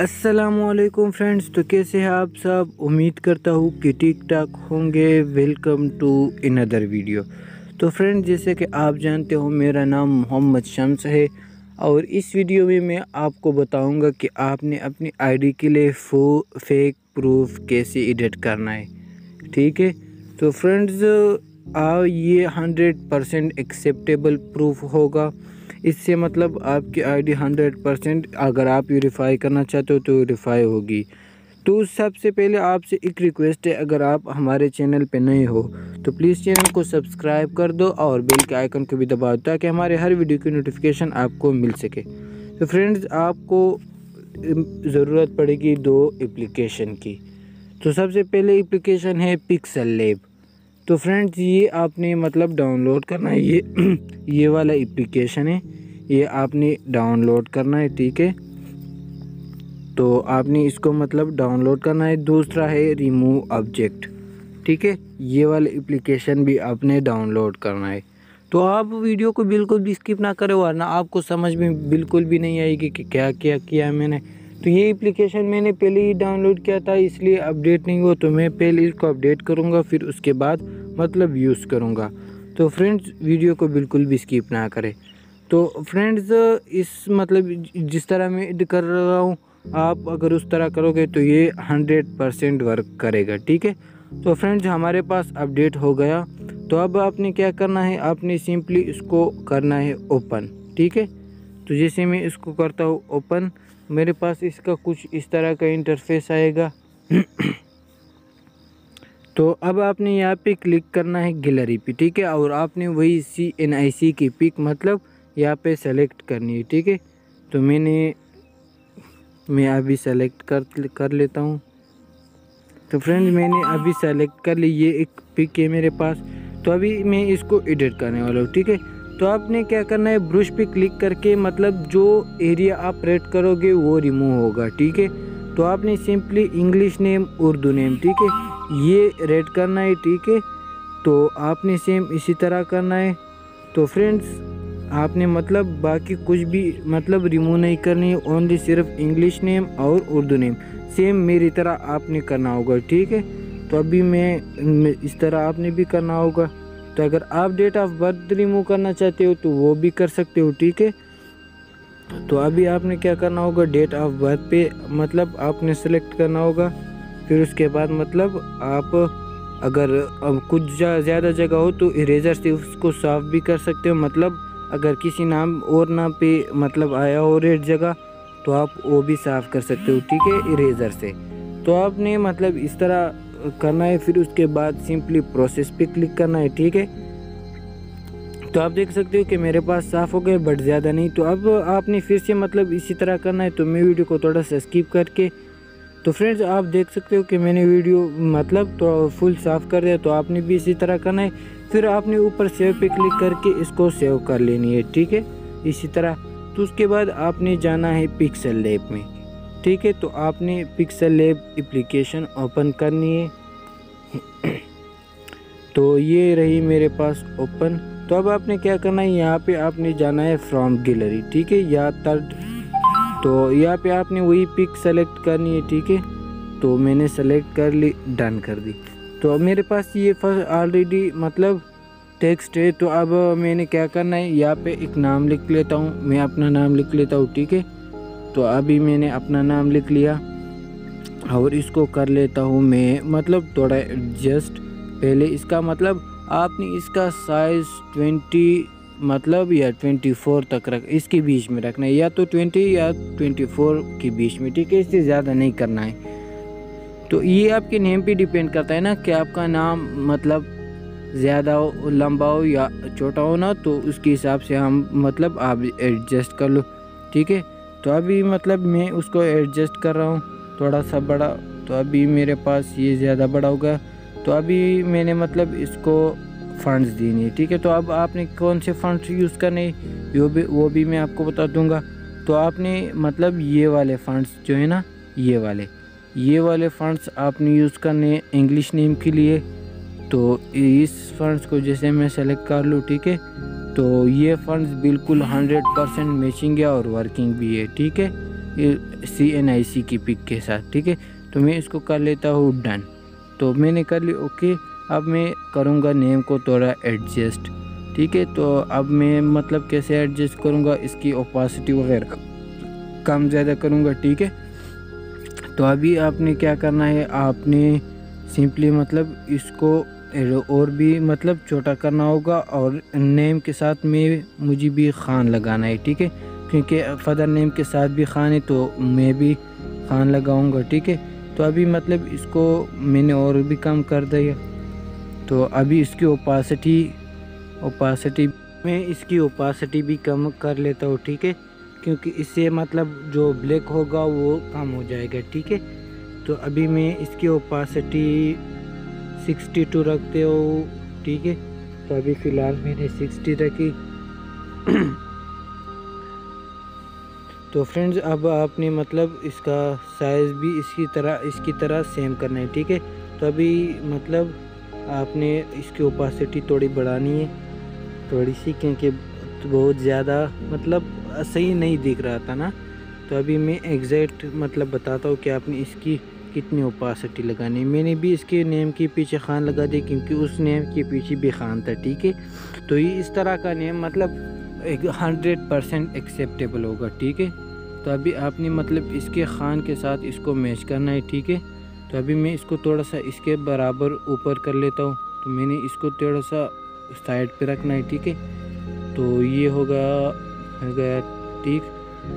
असलकुम फ्रेंड्स तो कैसे हैं आप सब? उम्मीद करता हूँ कि ठीक ठाक होंगे। वेलकम टू अनदर वीडियो तो फ्रेंड जैसे कि आप जानते हो, मेरा नाम मोहम्मद शम्स है और इस वीडियो में मैं आपको बताऊँगा कि आपने अपनी आईडी के लिए फो फेक प्रूफ कैसे एडिट करना है। ठीक है? तो फ्रेंड्स आ ये हंड्रेड परसेंट एक्सेप्टेबल प्रूफ होगा। इससे मतलब आपकी आईडी हंड्रेड परसेंट अगर आप वेरीफाई करना चाहते हो तो वेरीफाई होगी। तो सबसे पहले आपसे एक रिक्वेस्ट है, अगर आप हमारे चैनल पे नए हो तो प्लीज़ चैनल को सब्सक्राइब कर दो और बेल के आइकन को भी दबा दो ताकि हमारे हर वीडियो की नोटिफिकेशन आपको मिल सके। तो फ्रेंड्स आपको ज़रूरत पड़ेगी दो एप्लीकेशन की। तो सबसे पहले एप्लीकेशन है पिक्सल लेब तो फ्रेंड्स, ये आपने मतलब डाउनलोड करना है, ये ये वाला एप्लीकेशन है, ये आपने डाउनलोड करना है, ठीक है? तो आपने इसको मतलब डाउनलोड करना है, दूसरा है रिमूव ऑब्जेक्ट ठीक है? ये वाला एप्लीकेशन भी आपने डाउनलोड करना है। तो आप वीडियो को बिल्कुल भी स्किप ना करें, वरना आपको समझ में बिल्कुल भी नहीं आएगी कि क्या क्या, किया मैंने। तो ये एप्लीकेशन मैंने पहले ही डाउनलोड किया था, इसलिए अपडेट नहीं हुआ तो मैं पहले इसको अपडेट करूँगा, फिर उसके बाद मतलब यूज़ करूँगा। तो फ्रेंड्स वीडियो को बिल्कुल भी स्किप ना करें। तो फ्रेंड्स इस मतलब जिस तरह मैं कर रहा हूँ, आप अगर उस तरह करोगे तो ये हंड्रेड परसेंट वर्क करेगा, ठीक है? तो फ्रेंड्स हमारे पास अपडेट हो गया। तो अब आपने क्या करना है, आपने सिंपली इसको करना है ओपन ठीक है? तो जैसे मैं इसको करता हूँ ओपन मेरे पास इसका कुछ इस तरह का इंटरफेस आएगा। तो अब आपने यहाँ पे क्लिक करना है गैलरी पे, ठीक है? और आपने वही सी एन आई सी की पिक मतलब यहाँ पे सेलेक्ट करनी है, ठीक है? तो मैंने, मैं अभी सेलेक्ट कर कर लेता हूँ। तो फ्रेंड्स मैंने अभी सेलेक्ट कर ली, ये एक पिक है मेरे पास। तो अभी मैं इसको एडिट करने वाला हूँ, ठीक है? तो आपने क्या करना है? ब्रश पे क्लिक करके मतलब जो एरिया आप रेड करोगे वो रिमूव होगा, ठीक है? तो आपने simply English name Urdu name ठीक है? ये रेड करना है, ठीक है? तो आपने सेम इसी तरह करना है। तो फ्रेंड्स आपने मतलब बाकी कुछ भी मतलब रिमूव नहीं करनी है ओनली सिर्फ़ इंग्लिश नेम और उर्दू नेम सेम मेरी तरह आपने करना होगा, ठीक है? तो अभी मैं इस तरह आपने भी करना होगा। तो अगर आप डेट ऑफ़ बर्थ रिमूव करना चाहते हो तो वो भी कर सकते हो, ठीक है? तो अभी आपने क्या करना होगा? डेट ऑफ़ बर्थ पे मतलब आपने सेलेक्ट करना होगा। फिर उसके बाद मतलब आप अगर अब कुछ ज़्यादा जगह हो तो इरेजर से उसको साफ़ भी कर सकते हो। मतलब अगर किसी नाम और नाम पे मतलब आया हो रेड जगह तो आप वो भी साफ़ कर सकते हो, ठीक है इरेज़र से। तो आपने मतलब इस तरह करना है, फिर उसके बाद सिंपली प्रोसेस पे क्लिक करना है, ठीक है? तो आप देख सकते हो कि मेरे पास साफ़ हो गए बट ज़्यादा नहीं। तो अब आपने फिर से मतलब इसी तरह करना है तो मैं वीडियो को थोड़ा सा स्किप करके तो फ्रेंड्स आप देख सकते हो कि मैंने वीडियो मतलब तो फुल साफ़ कर दिया तो आपने भी इसी तरह करना है। फिर आपने ऊपर सेव पे क्लिक करके इसको सेव कर लेनी है, ठीक है? इसी तरह। तो उसके बाद आपने जाना है पिक्सल लैब में। ठीक है तो आपने पिक्सल लैब एप्लीकेशन ओपन करनी है। तो ये रही मेरे पास ओपन तो अब आपने क्या करना है, यहाँ पे आपने जाना है फ्रॉम गैलरी ठीक है, या थर्ड तो यहाँ पे आपने वही पिक सेलेक्ट करनी है, ठीक है। तो मैंने सेलेक्ट कर ली डन कर दी। तो अब मेरे पास ये फ़र्स्ट ऑलरेडी मतलब टेक्स्ट है तो अब मैंने क्या करना है, यहाँ पे एक नाम लिख लेता हूँ, मैं अपना नाम लिख लेता हूँ, ठीक है। तो अभी मैंने अपना नाम लिख लिया और इसको कर लेता हूँ मैं। मतलब थोड़ा एडजस्ट पहले इसका मतलब आपने इसका साइज़ ट्वेंटी मतलब या ट्वेंटी फोर तक रख, इसके बीच में रखना है। या तो ट्वेंटी या ट्वेंटी फोर के बीच में, ठीक है? इससे ज़्यादा नहीं करना है। तो ये आपके नेम पे डिपेंड करता है ना कि आपका नाम मतलब ज़्यादा हो, लंबा हो या छोटा हो ना तो उसके हिसाब से हम मतलब आप एडजस्ट कर लो, ठीक है? तो अभी मतलब मैं उसको एडजस्ट कर रहा हूँ, थोड़ा सा बड़ा तो अभी मेरे पास ये ज़्यादा बड़ा होगा। तो अभी मैंने मतलब इसको फंड्स देने है ठीक है? तो अब आपने कौन से फंड्स यूज़ करने वो भी वो भी मैं आपको बता दूँगा। तो आपने मतलब ये वाले फंड्स जो है ना, ये वाले ये वाले फंड्स आपने यूज़ करने इंग्लिश नेम के लिए। तो इस फंड्स को जैसे मैं सेलेक्ट कर लूँ, ठीक है? तो ये फंड्स बिल्कुल हंड्रेड परसेंट मैचिंग है और वर्किंग भी है, ठीक है? सी एन आई सी की पिक के साथ, ठीक है? तो मैं इसको कर लेता हूँ डन तो मैंने कर ली ओके अब मैं करूँगा नेम को थोड़ा एडजस्ट ठीक है? तो अब मैं मतलब कैसे एडजस्ट करूँगा? इसकी ओपासिटी वगैरह कम ज़्यादा करूँगा, ठीक है? तो अभी आपने क्या करना है? आपने सिंपली मतलब इसको और भी मतलब छोटा करना होगा और नेम के साथ में मुझे भी खान लगाना है, ठीक है? क्योंकि फदर नेम के साथ भी खान है तो मैं भी खान लगाऊँगा, ठीक है? तो अभी मतलब इसको मैंने और भी कम कर दिया। तो अभी इसकी ओपासिटी ओपासिटी मैं इसकी ओपासिटी भी कम कर लेता हूँ, ठीक है? क्योंकि इससे मतलब जो ब्लैक होगा वो कम हो जाएगा, ठीक है? तो अभी मैं इसकी ओपासिटी सिक्सटी टू रखते हो, ठीक है? तो अभी फ़िलहाल मैंने सिक्सटी रखी। तो फ्रेंड्स, अब आपने मतलब इसका साइज़ भी इसकी तरह इसकी तरह सेम करना है, ठीक है? तो अभी मतलब आपने इसकी ओपासिटी थोड़ी बढ़ानी है। थोड़ी सी, क्योंकि बहुत ज़्यादा मतलब सही नहीं दिख रहा था ना। तो अभी मैं एग्जैक्ट मतलब बताता हूँ कि आपने इसकी कितनी ओपासिटी लगानी मैंने भी इसके नेम के पीछे खान लगा दी क्योंकि उस नेम के पीछे भी खान था, ठीक है? तो ये इस तरह का नेम मतलब एक हंड्रेड परसेंट एक्सेप्टेबल होगा, ठीक है? तो अभी आपने मतलब इसके खान के साथ इसको मैच करना है, ठीक है? तो अभी मैं इसको थोड़ा सा इसके बराबर ऊपर कर लेता हूँ। तो मैंने इसको थोड़ा सा साइड पे रखना है, ठीक है? तो ये होगा गया, ठीक?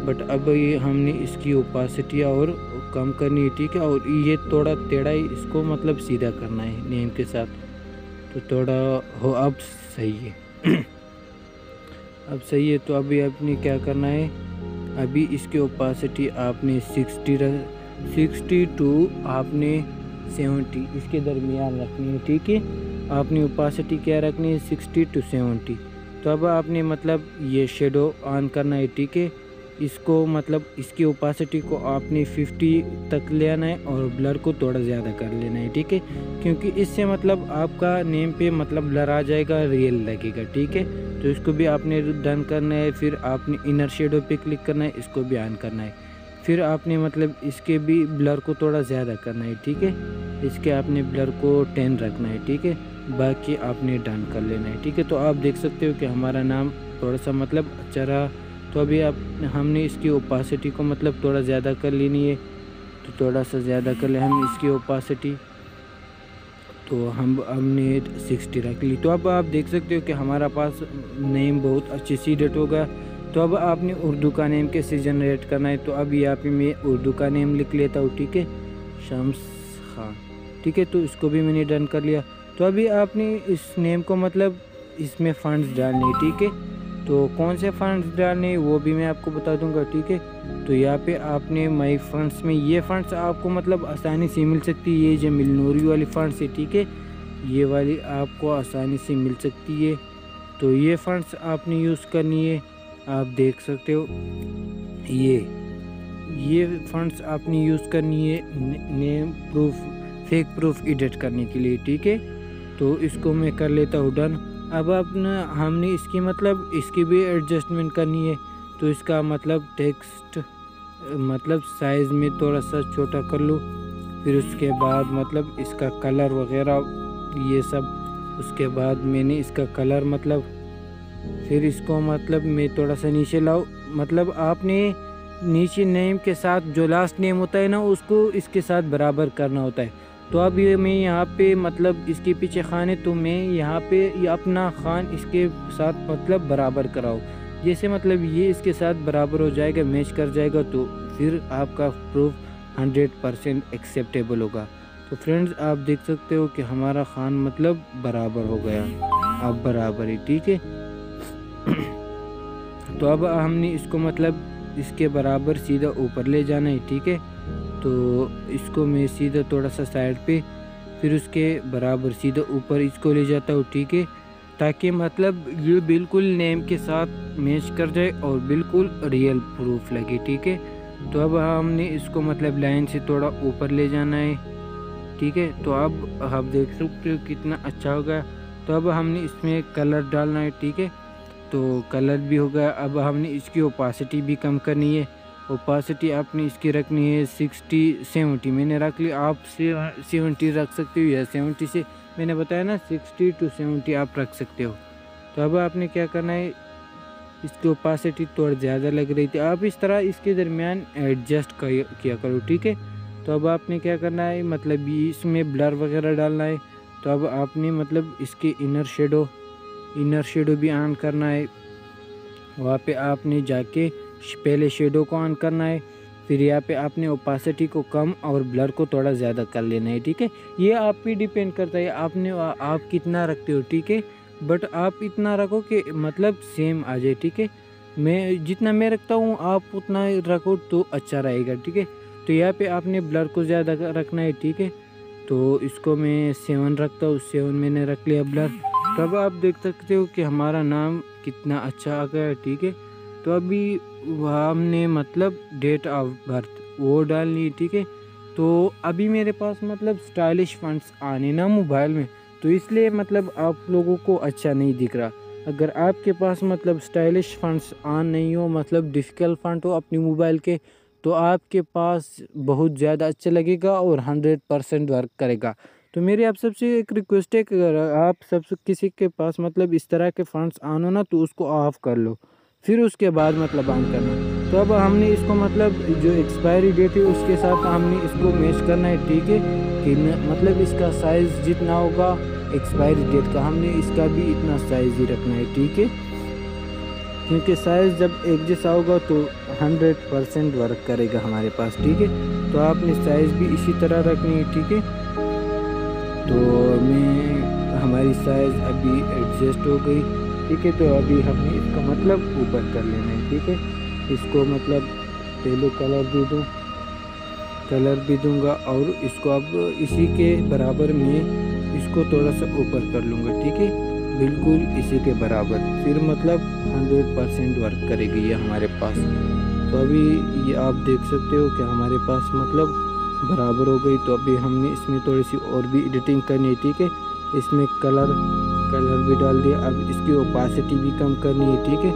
बट अब ये हमने इसकी ओपासिटी और कम करनी है ठीक है और ये थोड़ा टेढ़ा ही इसको मतलब सीधा करना है नेम के साथ। तो थोड़ा हो, अब सही है। अब सही है तो अभी आपने क्या करना है? अभी इसकी ओपासिटी आपने सिक्सटी रख सिक्सटी टू आपने सेवेंटी इसके दरमियान रखनी है, ठीक है? आपने ओपासिटी क्या रखनी है? सिक्सटी टू सेवेंटी तो अब आपने मतलब ये शेडो ऑन करना है, ठीक है? इसको मतलब इसकी ओपासिटी को आपने 50 तक ले आना है और ब्लर को थोड़ा ज़्यादा कर लेना है, ठीक है? क्योंकि इससे मतलब आपका नेम पे मतलब ब्लर आ जाएगा रियल लगेगा, ठीक है? तो इसको भी आपने डन करना है, फिर आपने इनर शेडो पे क्लिक करना है, इसको भी ऑन करना है। फिर आपने मतलब इसके भी ब्लर को थोड़ा ज़्यादा करना है, ठीक है? इसके आपने ब्लर को टेन रखना है, ठीक है? बाकी आपने डन कर लेना है, ठीक है? तो आप देख सकते हो कि हमारा नाम थोड़ा सा मतलब अच्छा रहा तो अभी आप, हमने इसकी ओपासिटी को मतलब थोड़ा ज़्यादा कर लेनी है। तो थोड़ा सा ज़्यादा कर ले हम इसकी ओपासिटी तो हम, हमने सिक्सटी रख ली। तो अब आप देख सकते हो कि हमारा पास नेम बहुत अच्छी सी डेट होगा। तो अब आपने उर्दू का नेम कैसे जनरेट करना है? तो अब यहाँ पे मैं उर्दू का नेम लिख लेता हूँ, ठीक है? शम्स खान, ठीक है? तो इसको भी मैंने डन कर लिया। तो अभी आपने इस नेम को मतलब इसमें फंड्स डालने ठीक है? तो कौन से फंड्स डालने वो भी मैं आपको बता दूँगा, ठीक है? तो यहाँ पे आपने माई फंड्स में, ये फंड्स आपको मतलब आसानी से मिल सकती है, ये जो मिलनोरी वाली फंड्स है, ठीक है? ये वाली आपको आसानी से मिल सकती है। तो ये फंड्स आपने यूज़ करनी है, आप देख सकते हो। ये ये फंड्स आपने यूज़ करनी है name proof fake proof edit करने के लिए, ठीक है? तो इसको मैं कर लेता हूँ डन अब अपना, हमने इसकी मतलब इसकी भी एडजस्टमेंट करनी है। तो इसका मतलब टेक्स्ट मतलब साइज़ में थोड़ा सा छोटा कर लो। फिर उसके बाद मतलब इसका कलर वगैरह, ये सब, उसके बाद मैंने इसका कलर मतलब फिर इसको मतलब मैं थोड़ा सा नीचे लाऊँ। मतलब आपने नीचे नेम के साथ जो लास्ट नेम होता है ना, उसको इसके साथ बराबर करना होता है। तो अब ये मैं यहाँ पे मतलब इसके पीछे खान है तो मैं यहाँ पे ये अपना खान इसके साथ मतलब बराबर कराऊँ। जैसे मतलब ये इसके साथ बराबर हो जाएगा मैच कर जाएगा तो फिर आपका प्रूफ हंड्रेड परसेंट एक्सेप्टेबल होगा। तो फ्रेंड्स आप देख सकते हो कि हमारा खान मतलब बराबर हो गया। अब बराबर है, ठीक है? तो अब हमने इसको मतलब इसके बराबर सीधा ऊपर ले जाना है, ठीक है? तो इसको मैं सीधा थोड़ा सा साइड पे, फिर उसके बराबर सीधा ऊपर इसको ले जाता हूँ, ठीक है? ताकि मतलब ये बिल्कुल नेम के साथ मैच कर जाए और बिल्कुल रियल प्रूफ लगे, ठीक है? तो अब हमने इसको मतलब लाइन से थोड़ा ऊपर ले जाना है, ठीक है? तो अब आप देख सकते हो कितना अच्छा होगा। तो अब हमने इसमें कलर डालना है, ठीक है? तो कलर भी हो गया अब हमने इसकी ओपासिटी भी कम करनी है। ओपासिटी आपने इसकी रखनी है सिक्सटी सेवेंटी मैंने रख ली, आप सेवेंटी रख सकते हो या सेवेंटी से, मैंने बताया ना सिक्सटी टू सेवेंटी आप रख सकते हो। तो अब आपने क्या करना है, इसकी ओपासिटी थोड़ा ज़्यादा लग रही थी। आप इस तरह इसके दरमियान एडजस्ट किया करो, ठीक है? तो अब आपने क्या करना है मतलब इसमें ब्लर वगैरह डालना है। तो अब आपने मतलब इसके इनर शेडो इनर शेडो भी ऑन करना है। वहाँ पे आपने जाके पहले शेडो को ऑन करना है, फिर यहाँ पे आपने ओपासिटी को कम और ब्लर को थोड़ा ज़्यादा कर लेना है, ठीक है? ये आप पे डिपेंड करता है, आपने, आप कितना रखते हो, ठीक है? बट आप इतना रखो कि मतलब सेम आ जाए, ठीक है? मैं, जितना मैं रखता हूँ, आप उतना रखो तो अच्छा रहेगा, ठीक है? तो यहाँ पे आपने ब्लर को ज़्यादा रखना है, ठीक है? तो इसको मैं सेवन रखता हूँ सेवन मैंने रख लिया ब्लर तब आप देख सकते हो कि हमारा नाम कितना अच्छा आ गया, ठीक है? तो अभी हमने मतलब डेट ऑफ़ बर्थ वो डालनी है ठीक है? तो अभी मेरे पास मतलब स्टाइलिश फंड्स आने ना मोबाइल में तो इसलिए मतलब आप लोगों को अच्छा नहीं दिख रहा। अगर आपके पास मतलब स्टाइलिश फंड्स ऑन नहीं हो मतलब डिफ़िकल्ट फंड हो अपनी मोबाइल के तो आपके पास बहुत ज़्यादा अच्छा लगेगा और हंड्रेड परसेंट वर्क करेगा। तो मेरी आप सबसे एक रिक्वेस्ट है कि अगर आप सब किसी के पास मतलब इस तरह के फंड्स ऑन हो ना तो उसको ऑफ़ कर लो। फिर उसके बाद मतलब ऑन करना। तो अब हमने इसको मतलब जो एक्सपायरी डेट है उसके साथ हमने इसको मैच करना है, ठीक है? कि मतलब इसका साइज़ जितना होगा एक्सपायरी डेट का हमने इसका भी इतना साइज़ ही रखना है, ठीक है? क्योंकि साइज़ जब एक जैसा होगा तो हंड्रेड परसेंट वर्क करेगा हमारे पास, ठीक है? तो आपने साइज़ भी इसी तरह रखनी है, ठीक है? तो मैं, हमारी साइज़ अभी एडजस्ट हो गई। ठीक है तो अभी हमें इसका मतलब ऊपर कर लेना है, ठीक है? इसको मतलब पहले कलर दे दूँ कलर भी दूँगा और इसको अब इसी के बराबर में इसको थोड़ा सा ऊपर कर लूँगा, ठीक है? बिल्कुल इसी के बराबर। फिर मतलब हंड्रेड परसेंट वर्क करेगी ये हमारे पास। तो अभी ये आप देख सकते हो कि हमारे पास मतलब बराबर हो गई तो अभी हमने इसमें थोड़ी सी और भी एडिटिंग करनी है, ठीक है? इसमें कलर कलर भी डाल दिया। अब इसकी ओपासिटी भी कम करनी है, ठीक है?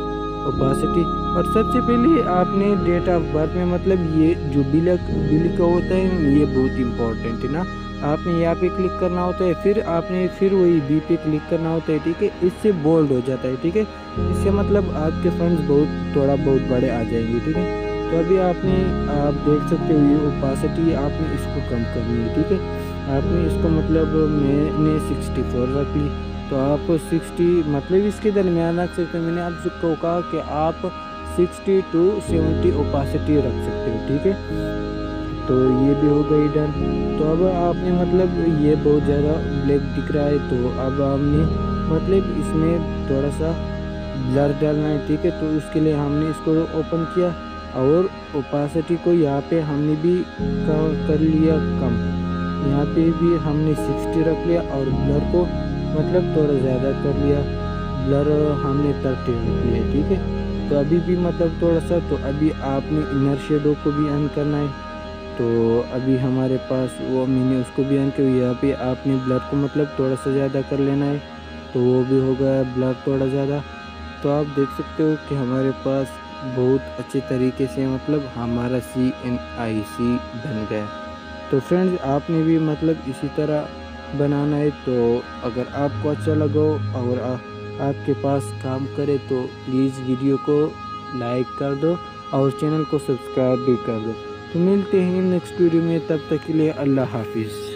ओपासिटी और सबसे पहले आपने डेट ऑफ़ बर्थ में मतलब ये जो बिल बिल का होता है, ये बहुत इंपॉर्टेंट है ना। आपने यहाँ पे क्लिक करना होता है, फिर आपने फिर वही बी पे क्लिक करना होता है, ठीक है? इससे बोल्ड हो जाता है, ठीक है? इससे मतलब आपके फंड्स बहुत, थोड़ा बहुत बड़े आ जाएँगे, ठीक है? तो अभी आपने, आप देख सकते हो ये ओपासिटी आपने इसको कम करनी है, ठीक है? आपने इसको मतलब मैंने सिक्सटी फोर रख। ली तो आप सिक्सटी मतलब इसके दरमियान रख सकते हो मैंने आपको कहा कि आप सिक्सटी टू सेवेंटी ओपासिटी रख सकते हो, ठीक है? तो ये भी हो गई डन तो अब आपने मतलब ये बहुत ज़्यादा ब्लैक दिख रहा है तो अब आपने मतलब इसमें थोड़ा सा ब्लर डालना है, ठीक है? तो उसके लिए हमने इसको ओपन किया और ओपासिटी को यहाँ पे हमने भी कर लिया कम। यहाँ पे भी हमने 60 रख लिया और ब्लर को मतलब थोड़ा ज़्यादा कर लिया। ब्लर हमने थर्टी रख लिया, ठीक है? तो अभी भी मतलब थोड़ा सा तो अभी आपने इनर शेडो को भी ऑन करना है। तो अभी हमारे पास वो मैंने उसको भी ऑन किया, यहाँ पे आपने ब्लर को मतलब थोड़ा सा ज़्यादा कर लेना है। तो वो भी हो गया ब्लर थोड़ा ज़्यादा। तो आप देख सकते हो कि हमारे पास बहुत अच्छे तरीके से मतलब हमारा सी एन आई सी बन गया। तो फ्रेंड्स आपने भी मतलब इसी तरह बनाना है तो अगर आपको अच्छा लगा और आ, आपके पास काम करे तो प्लीज़ वीडियो को लाइक कर दो और चैनल को सब्सक्राइब भी कर दो। तो मिलते हैं नेक्स्ट वीडियो में तब तक के लिए अल्लाह हाफिज़।